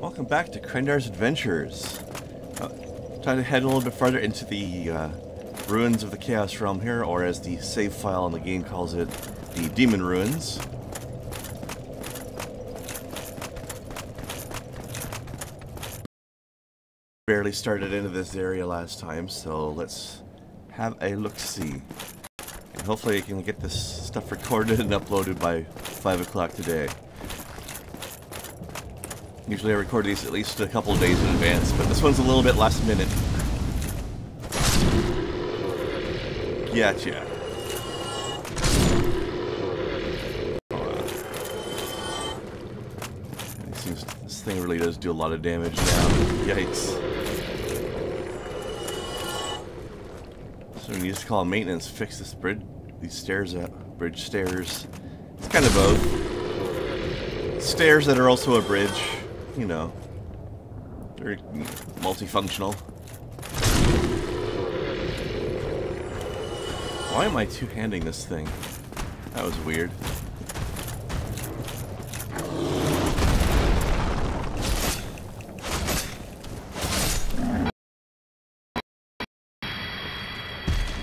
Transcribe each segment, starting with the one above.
Welcome back to Krendar's Adventures. Uh, time to head a little bit further into the uh, ruins of the Chaos Realm here, or as the save file in the game calls it, the Demon Ruins. Barely started into this area last time, so let's have a look-see. And hopefully I can get this stuff recorded and uploaded by 5 o'clock today. Usually I record these at least a couple days in advance, but this one's a little bit last minute. Gotcha. Seems this thing really does do a lot of damage now. Yikes. So we need to call maintenance, fix this bridge, these stairs up, bridge stairs. It's kind of both. Stairs that are also a bridge, you know. They're multifunctional. Why am I two-handing this thing? That was weird.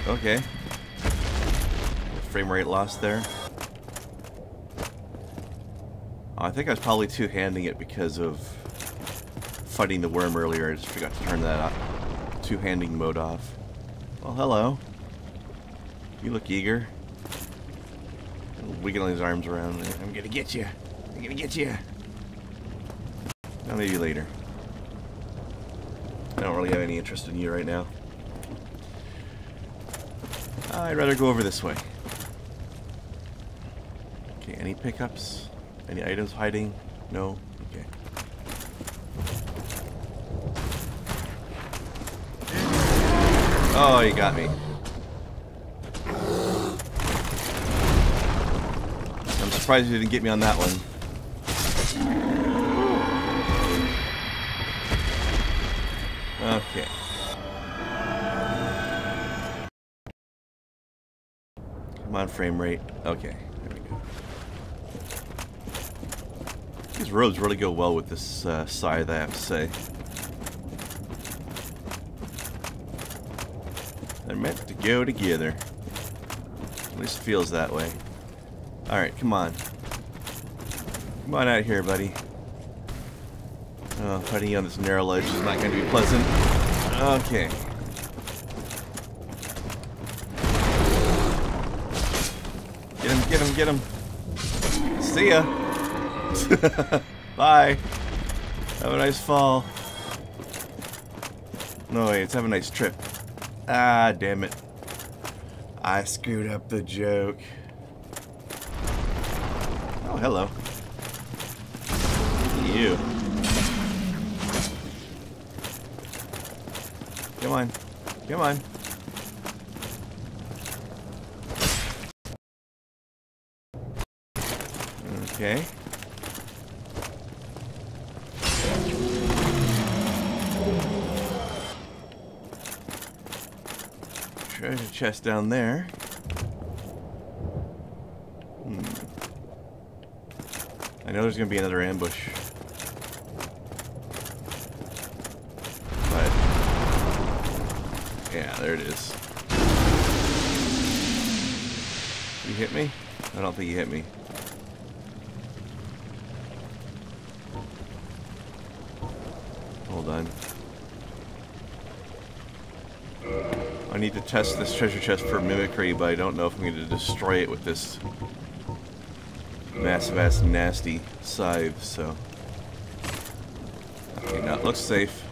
Okay. Frame rate lost there. I think I was probably two-handing it because of fighting the worm earlier. I just forgot to turn that two-handing mode off. Well, hello. You look eager. Wiggling his arms around. I'm gonna get you. I'm gonna get you. Now maybe later. I don't really have any interest in you right now. I'd rather go over this way. Okay, any pickups? Any items hiding? No? Okay. Oh, you got me. I'm surprised you didn't get me on that one. Okay. Come on, frame rate. Okay, These roads really go well with this uh, scythe, I have to say. They're meant to go together. At least it feels that way. Alright, come on. Come on out here, buddy. Oh, fighting you on this narrow ledge is not going to be pleasant. Okay. Get him, get him, get him. See ya. Bye. Have a nice fall. No, wait, it's have a nice trip. Ah, damn it. I screwed up the joke. Oh, hello. You. Come on. Come on. Okay. Chest down there. Hmm. I know there's gonna be another ambush. But yeah, there it is. You hit me? I don't think you hit me. Hold on. I need to test this treasure chest for mimicry, but I don't know if I'm going to destroy it with this massive ass nasty scythe, so. Okay, now it looks safe.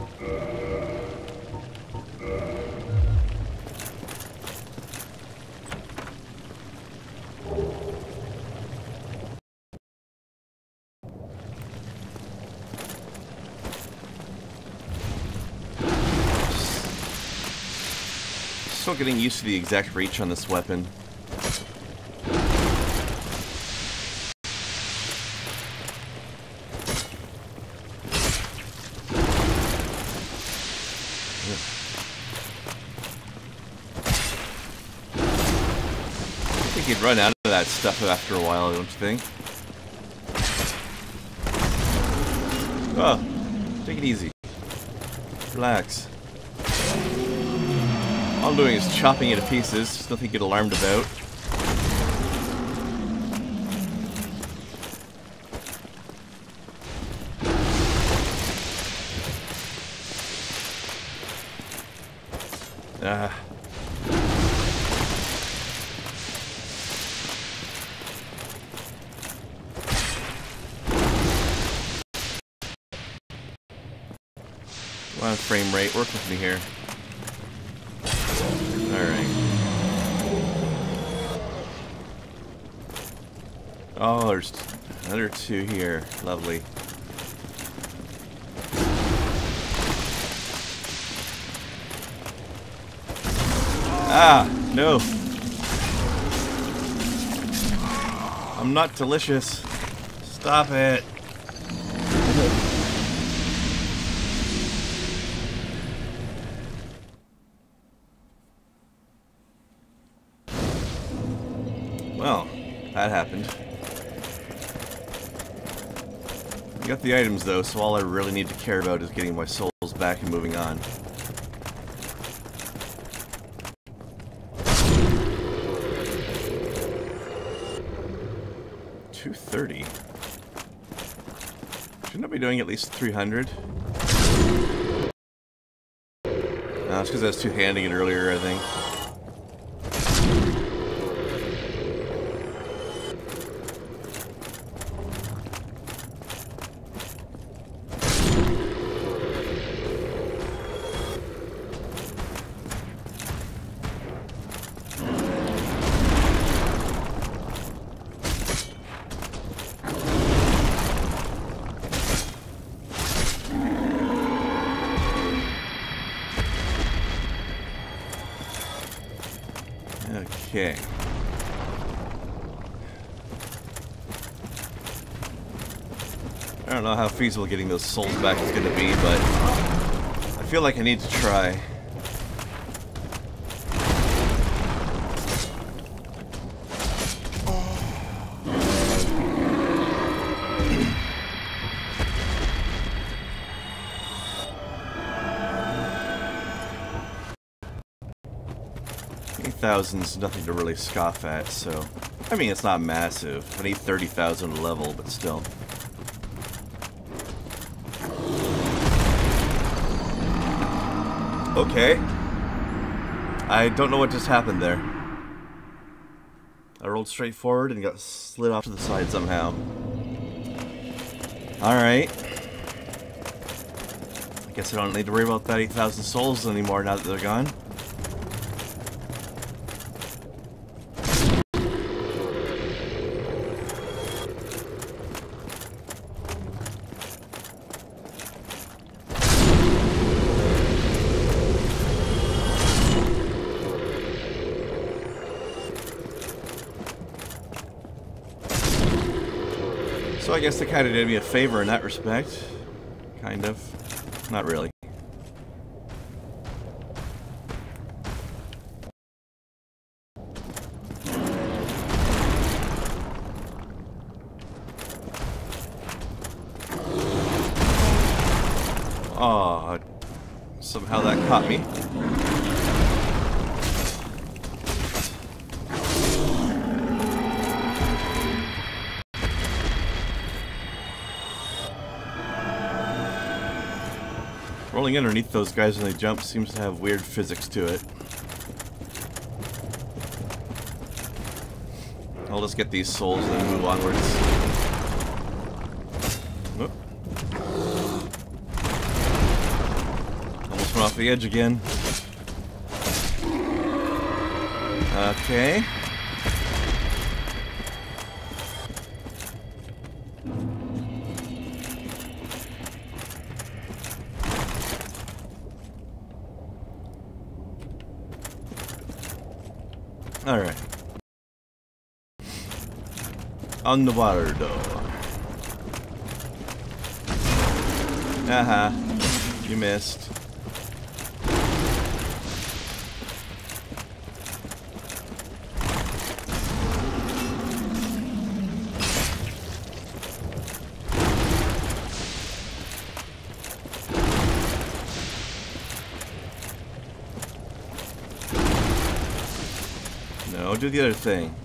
Getting used to the exact reach on this weapon. I think you'd run out of that stuff after a while, don't you think? Oh, Take it easy. Relax. All I'm doing is chopping it to pieces. There's nothing to get alarmed about. Here. Lovely. Ah, no. I'm not delicious. Stop it. Well, that happened. I got the items though, so all I really need to care about is getting my souls back and moving on. Two thirty. Shouldn't I be doing at least three hundred? No, it's because I was too handing it earlier, I think. Okay. I don't know how feasible getting those souls back is going to be, but I feel like I need to try. Thousand's nothing to really scoff at, so I mean it's not massive. I need thirty thousand level, but still. Okay. I don't know what just happened there. I rolled straight forward and got slid off to the side somehow. Alright. I guess I don't need to worry about that 8,000 souls anymore now that they're gone. Guess they kind of did me a favor in that respect. Kind of. Not really. Underneath those guys when they jump seems to have weird physics to it. I'll just get these souls and then move onwards. Almost off the edge again. Okay. on the water door. Uh -huh. you missed. No, do the other thing.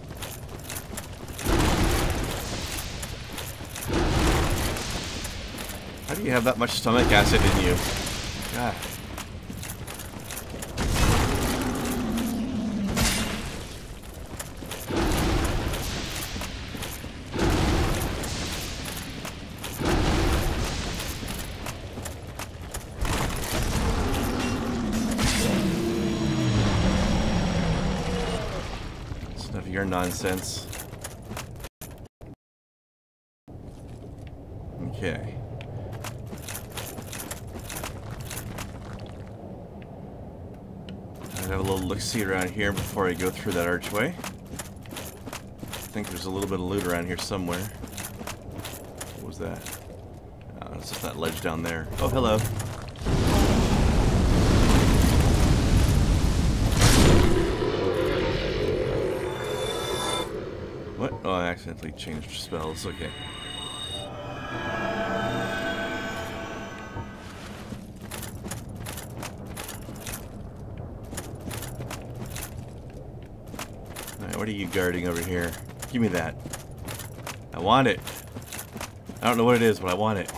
You have that much stomach acid in you? Ah. God. Enough of your nonsense. Okay. I have look-see around here before I go through that archway. I think there's a little bit of loot around here somewhere. What was that? Uh, oh, it's just that ledge down there. Oh, hello. What? Oh, I accidentally changed spells. Okay. Guarding over here? Give me that. I want it. I don't know what it is, but I want it.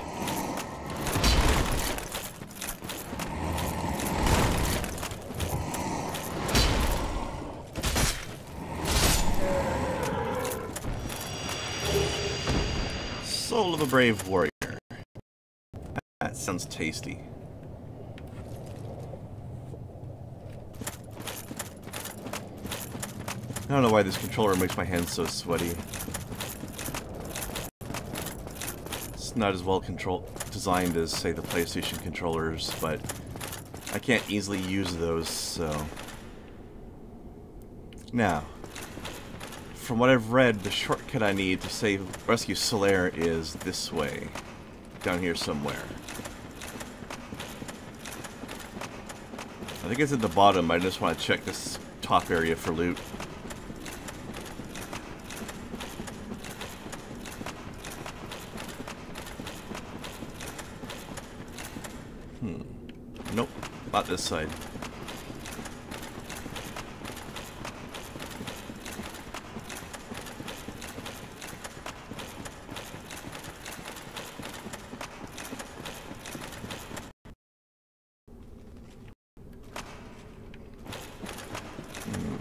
Soul of a brave warrior. That sounds tasty. I don't know why this controller makes my hands so sweaty. It's not as well control designed as, say, the PlayStation controllers, but I can't easily use those, so... Now, from what I've read, the shortcut I need to save rescue Solaire is this way. Down here somewhere. I think it's at the bottom, I just want to check this top area for loot. Hmm. Nope, not this side. Hmm.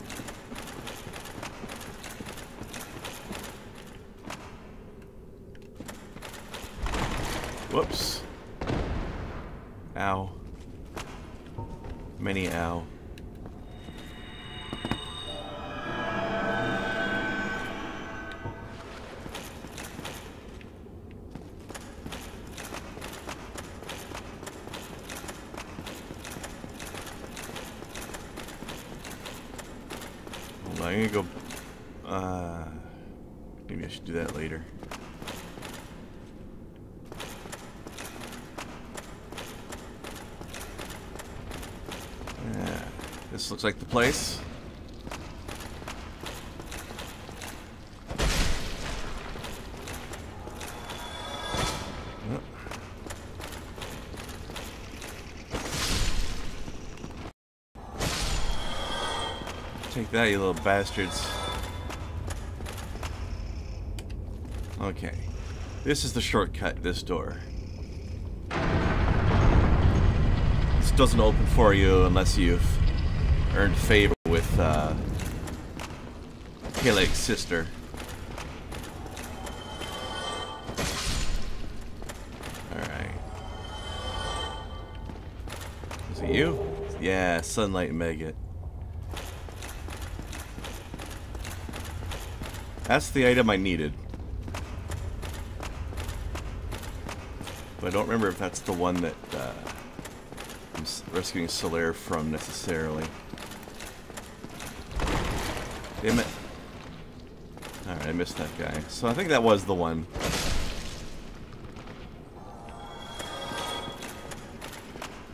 Whoops. Ow. Many ow. Hold on, I'm gonna go. Uh, maybe I should do that later. Yeah, looks like the place. Take that, you little bastards. Okay. This is the shortcut, this door. This doesn't open for you unless you've earned favor with uh, Quelaag's sister. Alright. Is it you? Yeah, Sunlight Maggot. That's the item I needed. But I don't remember if that's the one that uh, I'm rescuing Solaire from necessarily. Damn it. Alright, I missed that guy. So I think that was the one.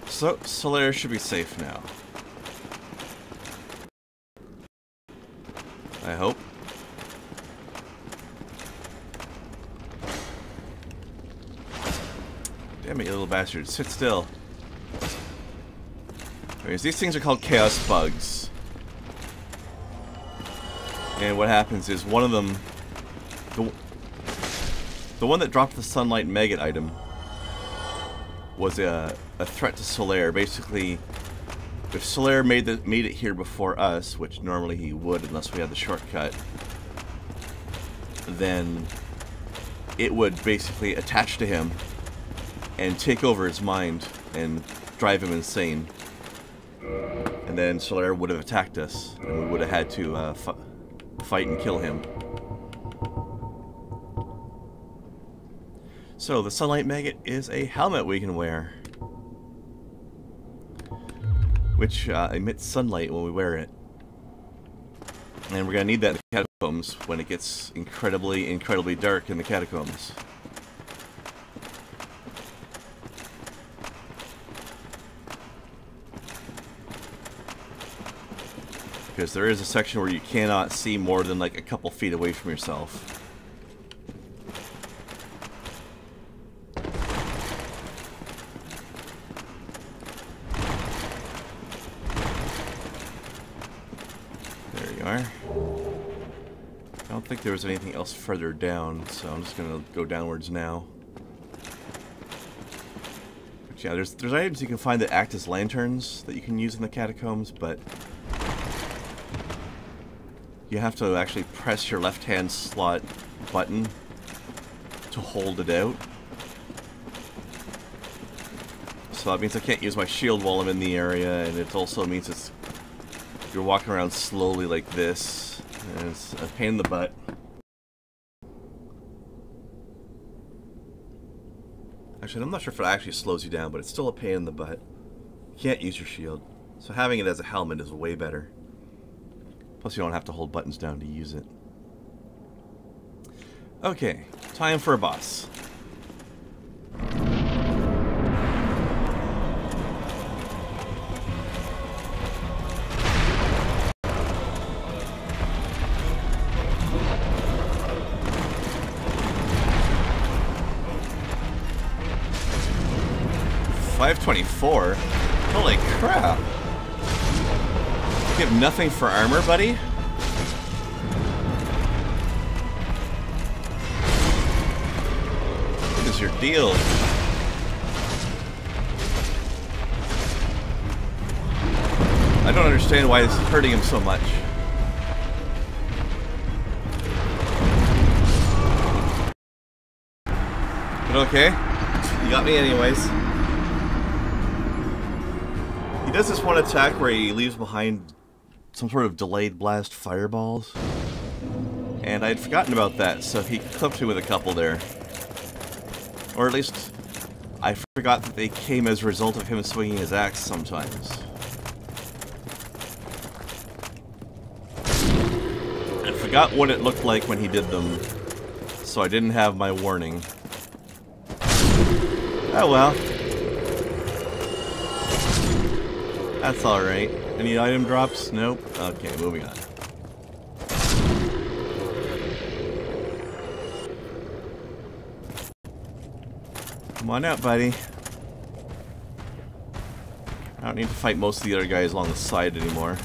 So, Solaire should be safe now. I hope. Damn it, you little bastard. Sit still. Anyways, these things are called chaos bugs. And what happens is one of them, the, the one that dropped the Sunlight Maggot item, was a, a threat to Solaire. Basically, if Solaire made, the, made it here before us, which normally he would unless we had the shortcut, then it would basically attach to him and take over his mind and drive him insane. And then Solaire would have attacked us, and we would have had to uh, fight and kill him. So, the Sunlight Maggot is a helmet we can wear. Which uh, emits sunlight when we wear it. And we're going to need that in the catacombs when it gets incredibly, incredibly dark in the catacombs. Because there is a section where you cannot see more than like a couple feet away from yourself. There you are. I don't think there was anything else further down, so I'm just gonna go downwards now. Yeah, there's there's items you can find that act as lanterns that you can use in the catacombs, but you have to actually press your left-hand slot button to hold it out. So that means I can't use my shield while I'm in the area, and it also means it's you're walking around slowly like this and it's a pain in the butt. Actually, I'm not sure if it actually slows you down, but it's still a pain in the butt. You can't use your shield. So having it as a helmet is way better. Plus you don't have to hold buttons down to use it. Okay, time for a boss. 524? Holy have nothing for armor, buddy? What is your deal? I don't understand why this is hurting him so much. But okay. You got me anyways. He does this one attack where he leaves behind some sort of delayed blast fireballs. And I'd forgotten about that, so he clipped me with a couple there. Or at least, I forgot that they came as a result of him swinging his axe sometimes. I forgot what it looked like when he did them, so I didn't have my warning. Oh well. That's alright. Any item drops? Nope. Okay, moving on. Come on out, buddy. I don't need to fight most of the other guys along the side anymore.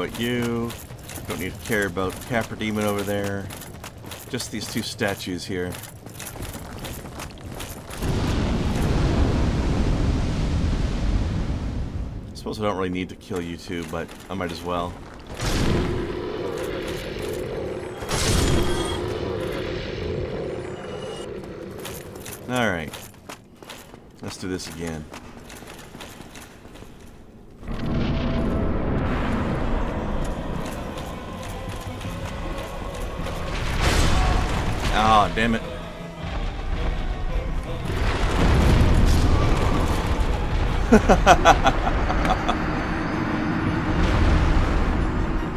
About you. Don't need to care about Capra Demon over there. Just these two statues here. I suppose I don't really need to kill you two, but I might as well. Alright. Let's do this again. Damn it.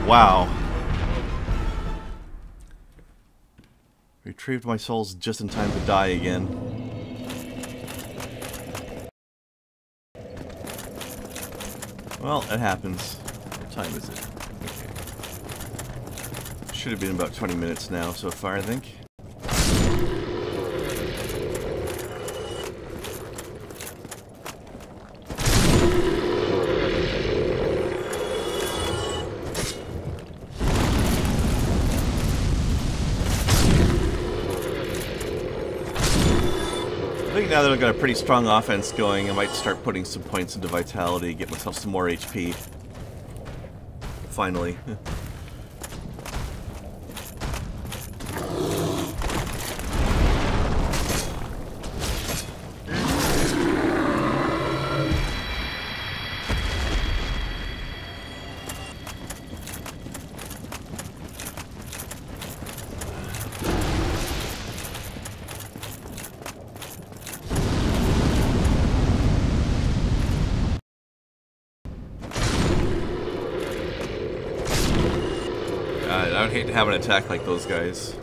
wow. Retrieved my souls just in time to die again. Well, it happens. What time is it? Should have been about 20 minutes now so far, I think. Got a pretty strong offense going, I might start putting some points into vitality, get myself some more HP. Finally. Would hate to have an attack like those guys.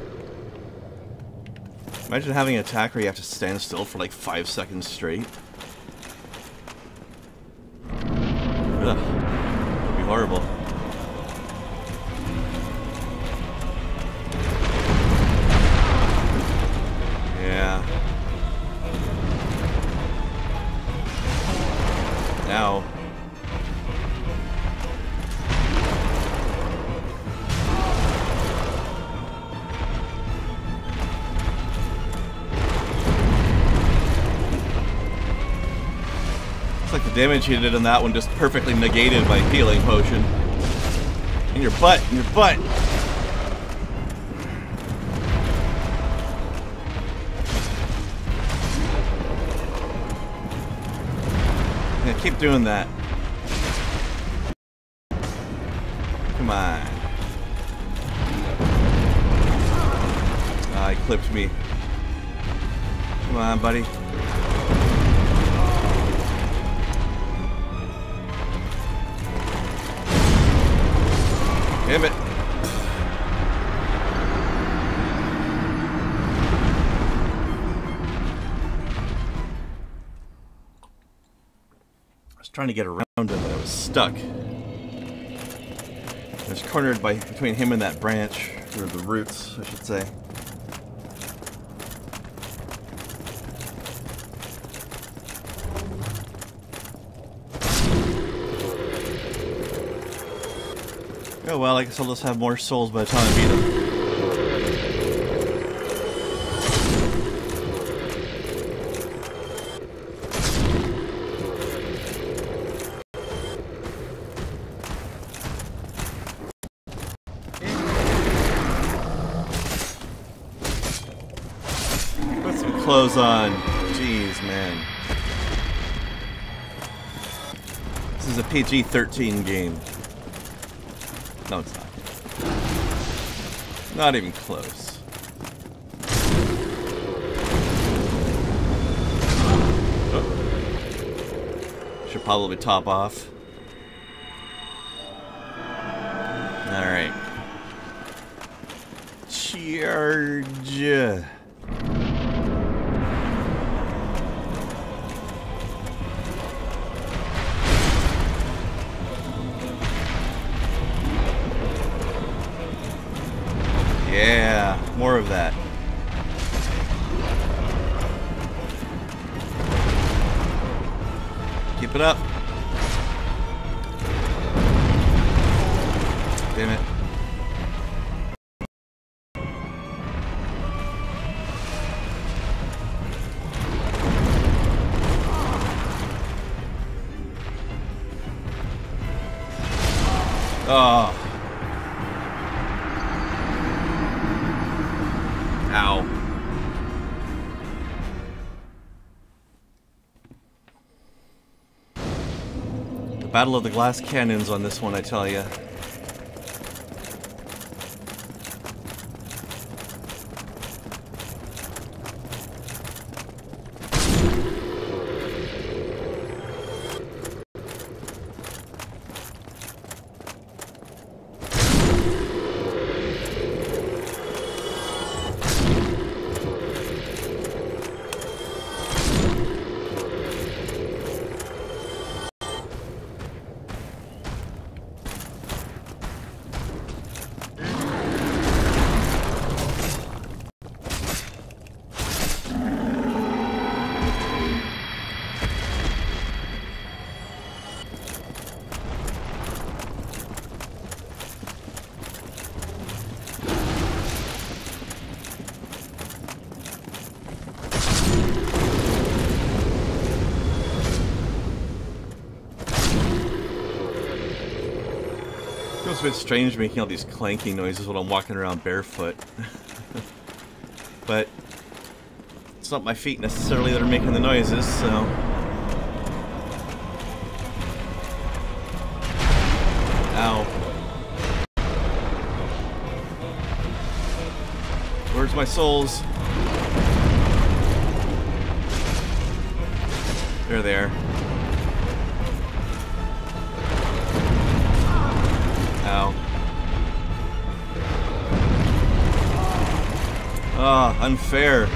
Imagine having an attack where you have to stand still for like five seconds straight. Looks like the damage he did on that one just perfectly negated by healing potion. In your butt, in your butt. Yeah, keep doing that. Come on. Ah, he clipped me. Come on, buddy. Trying to get around him, but I was stuck. I was cornered by between him and that branch, or the roots, I should say. Oh well, I guess I'll just have more souls by the time I beat him. Some clothes on. Jeez, man. This is a PG-13 game. No, it's not. Not even close. Should probably top off. More of that. Keep it up. Battle of the Glass Cannons on this one, I tell ya. Feels a bit strange making all these clanking noises when I'm walking around barefoot. but it's not my feet necessarily that are making the noises, so... Ow. Where's my souls? There they are. Ow. Ah, oh, unfair.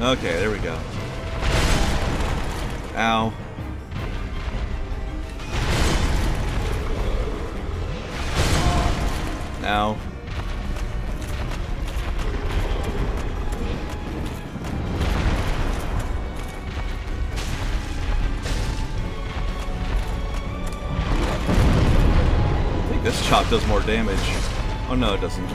Okay, there we go. Ow. Ow. This chop does more damage. Oh no, it doesn't.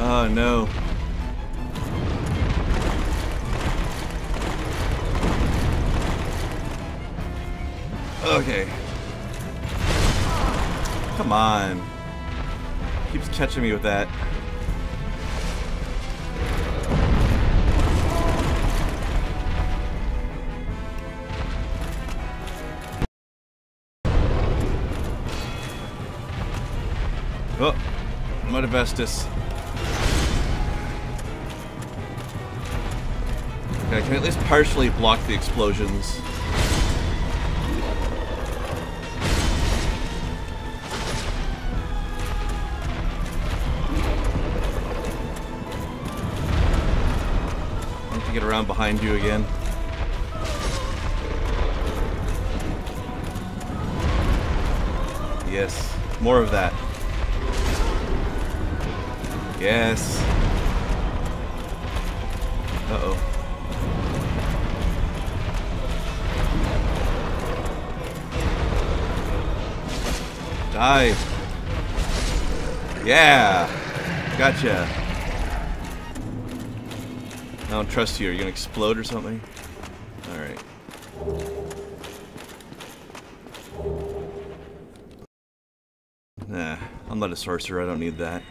Oh no. Okay. Come on. Keeps catching me with that. Mudavestus. Okay, I can at least partially block the explosions. Have to get around behind you again. Yes, more of that. Yes. Uh-oh. Die. Yeah. Gotcha. I don't trust you. Are you gonna explode or something? Alright. Nah, I'm not a sorcerer. I don't need that.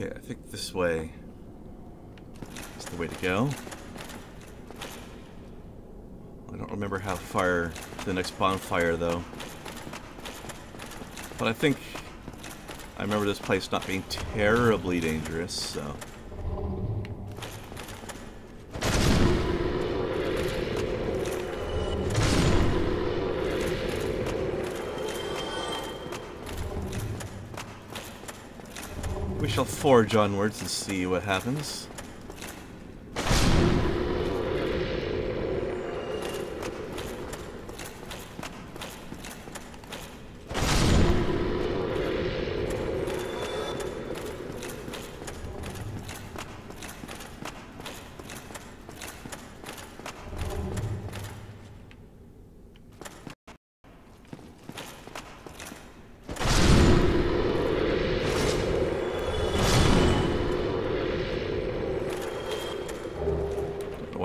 Okay, I think this way is the way to go. I don't remember how far the next bonfire, though. But I think I remember this place not being terribly dangerous, so... shall forge onwards and see what happens.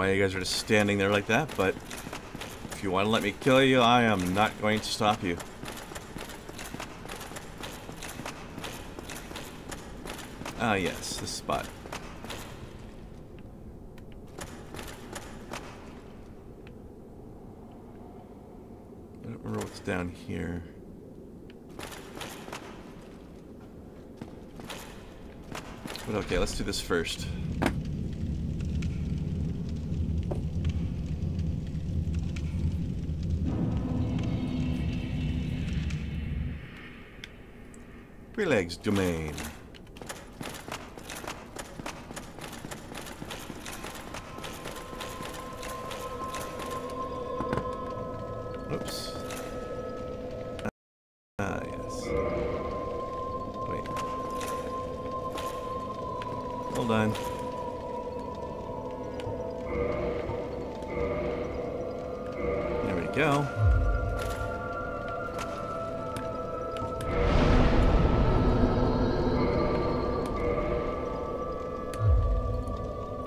why you guys are just standing there like that, but if you want to let me kill you, I am not going to stop you. Ah, yes, this spot. I don't remember what's down here. But okay, let's do this first. Relax domain.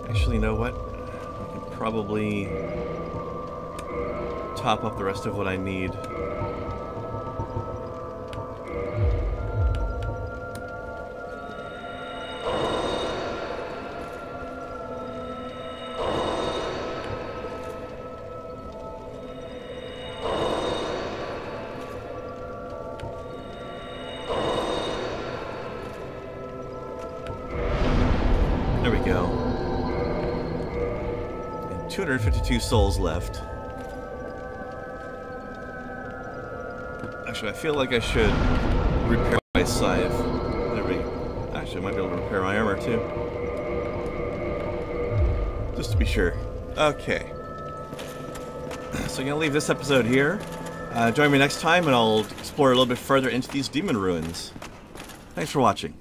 Actually, you know what? I can probably top up the rest of what I need. 252 souls left. Actually, I feel like I should repair my scythe. There we go. Actually, I might be able to repair my armor too. Just to be sure. Okay. So I'm going to leave this episode here. Uh, join me next time and I'll explore a little bit further into these demon ruins. Thanks for watching.